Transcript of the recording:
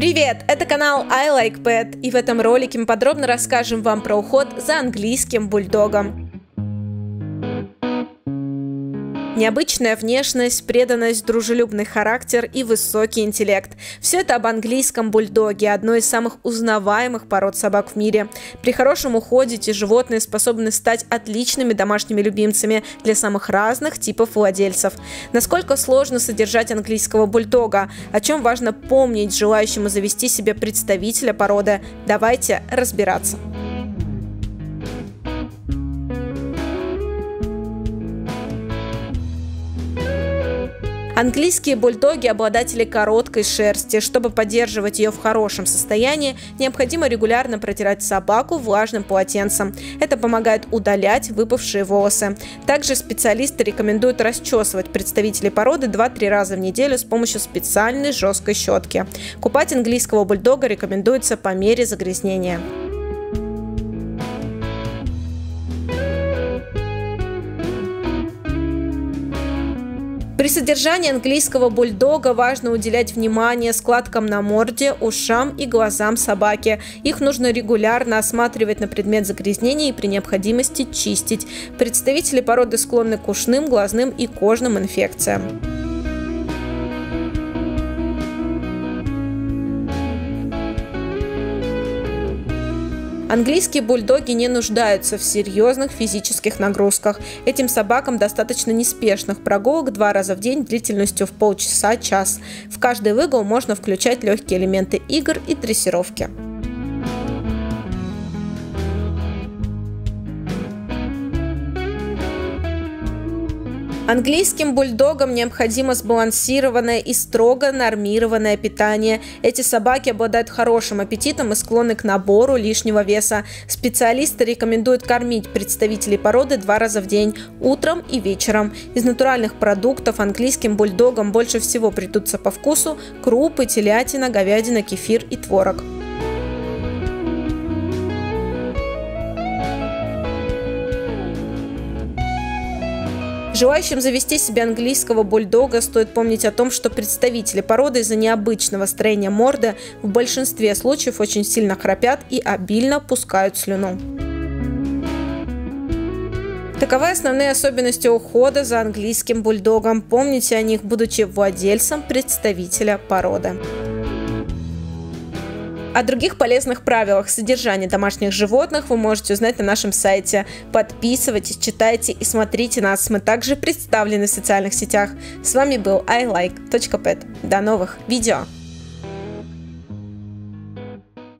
Привет! Это канал I Like Pet, и в этом ролике мы подробно расскажем вам про уход за английским бульдогом. Необычная внешность, преданность, дружелюбный характер и высокий интеллект. Все это об английском бульдоге, одной из самых узнаваемых пород собак в мире. При хорошем уходе эти животные способны стать отличными домашними любимцами для самых разных типов владельцев. Насколько сложно содержать английского бульдога? О чем важно помнить желающему завести себе представителя породы? Давайте разбираться. Английские бульдоги – обладатели короткой шерсти. Чтобы поддерживать ее в хорошем состоянии, необходимо регулярно протирать собаку влажным полотенцем. Это помогает удалять выпавшие волосы. Также специалисты рекомендуют расчесывать представителей породы 2-3 раза в неделю с помощью специальной жесткой щетки. Купать английского бульдога рекомендуется по мере загрязнения. При содержании английского бульдога важно уделять внимание складкам на морде, ушам и глазам собаки. Их нужно регулярно осматривать на предмет загрязнений и при необходимости чистить. Представители породы склонны к ушным, глазным и кожным инфекциям. Английские бульдоги не нуждаются в серьезных физических нагрузках. Этим собакам достаточно неспешных прогулок два раза в день длительностью в полчаса-час. В каждый выгул можно включать легкие элементы игр и дрессировки. Английским бульдогам необходимо сбалансированное и строго нормированное питание. Эти собаки обладают хорошим аппетитом и склонны к набору лишнего веса. Специалисты рекомендуют кормить представителей породы два раза в день, утром и вечером. Из натуральных продуктов английским бульдогам больше всего придутся по вкусу крупы, телятина, говядина, кефир и творог. Желающим завести себе английского бульдога стоит помнить о том, что представители породы из-за необычного строения морды в большинстве случаев очень сильно храпят и обильно пускают слюну. Таковы основные особенности ухода за английским бульдогом. Помните о них, будучи владельцем представителя породы. О других полезных правилах содержания домашних животных вы можете узнать на нашем сайте. Подписывайтесь, читайте и смотрите нас. Мы также представлены в социальных сетях. С вами был iLike.pet. До новых видео!